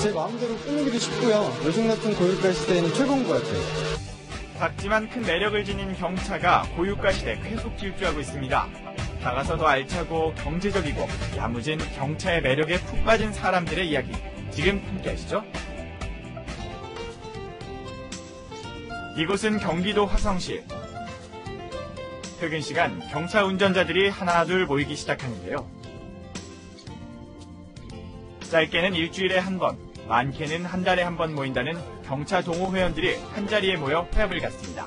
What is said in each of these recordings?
제 마음대로 꾸미기도 쉽고요. 요즘 같은 고유가 시대에는 최고인 것 같아요. 작지만 큰 매력을 지닌 경차가 고유가 시대 계속 질주하고 있습니다. 작아서도 알차고 경제적이고 야무진 경차의 매력에 푹 빠진 사람들의 이야기 지금 함께 하시죠. 이곳은 경기도 화성시. 퇴근 시간 경차 운전자들이 하나둘 모이기 시작하는데요. 짧게는 일주일에 한 번, 많게는 한 달에 한 번 모인다는 경차 동호 회원들이 한자리에 모여 회합을 갖습니다.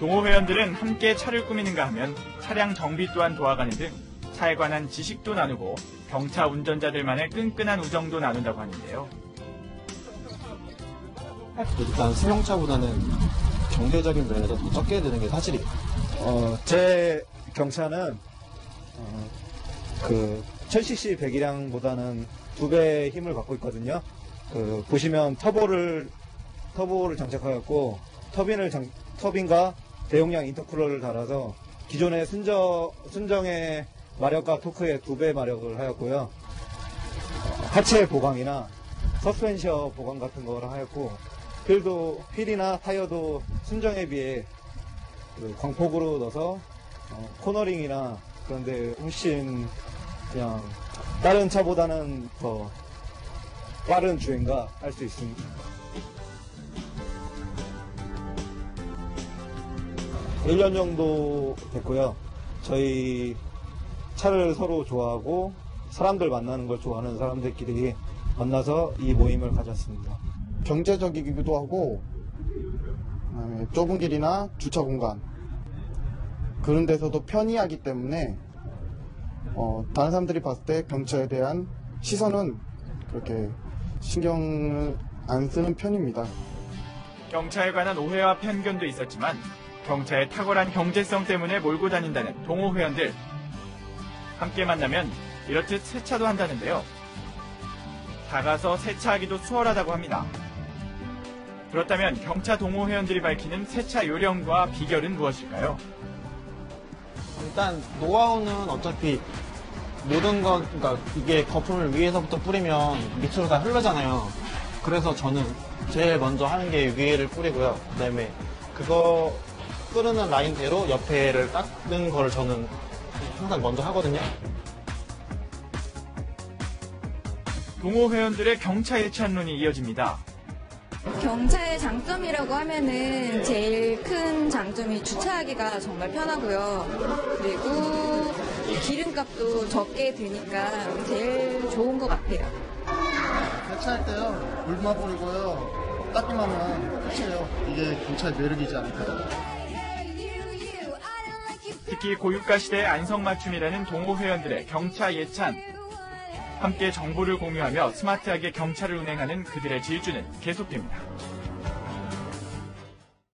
동호 회원들은 함께 차를 꾸미는가 하면 차량 정비 또한 도와가는 등 차에 관한 지식도 나누고 경차 운전자들만의 끈끈한 우정도 나눈다고 하는데요. 일단 승용차보다는 경제적인 면에서 더 적게 드는 게 사실이에요. 어, 제 경차는 어, 그 1000cc 배기량보다는 두 배의 힘을 갖고 있거든요. 그 보시면 터보를 터보를 장착하였고 터빈을 장, 터빈과 대용량 인터쿨러를 달아서 기존의 순정 순정의 마력과 토크의 두 배 마력을 하였고요. 어, 하체 보강이나 서스펜셔 보강 같은 걸 하였고 휠도 휠이나 타이어도 순정에 비해 그 광폭으로 넣어서 어, 코너링이나 그런데 훨씬 그냥 다른 차보다는 더 빠른 주행가 할수 있습니다. 일 년 정도 됐고요. 저희 차를 서로 좋아하고 사람들 만나는 걸 좋아하는 사람들끼리 만나서 이 모임을 가졌습니다. 경제적이기도 하고 좁은 길이나 주차 공간 그런 데서도 편의하기 때문에 어, 다른 사람들이 봤을 때 경차에 대한 시선은 그렇게 신경을 안 쓰는 편입니다. 경차에 관한 오해와 편견도 있었지만 경차의 탁월한 경제성 때문에 몰고 다닌다는 동호 회원들. 함께 만나면 이렇듯 세차도 한다는데요. 작아서 세차하기도 수월하다고 합니다. 그렇다면 경차 동호 회원들이 밝히는 세차 요령과 비결은 무엇일까요? 일단 노하우는 어차피 모든 것, 그러니까 이게 거품을 위에서부터 뿌리면 밑으로 다 흐르잖아요. 그래서 저는 제일 먼저 하는 게 위에를 뿌리고요. 그 다음에 그거 흐르는 라인대로 옆에를 닦는 걸 저는 항상 먼저 하거든요. 동호 회원들의 경차 예찬론이 이어집니다. 경차의 장점이라고 하면은 제일 큰 장점이 주차하기가 정말 편하고요. 그리고 기름값도 적게 드니까 제일 좋은 것 같아요. 세차할 때요 물만 뿌리고요 닦기만 하면 끝이에요. 이게 경차의 매력이지 않을까요? 특히 고유가 시대의 안성맞춤이라는 동호 회원들의 경차 예찬. 함께 정보를 공유하며 스마트하게 경차를 운행하는 그들의 질주는 계속됩니다.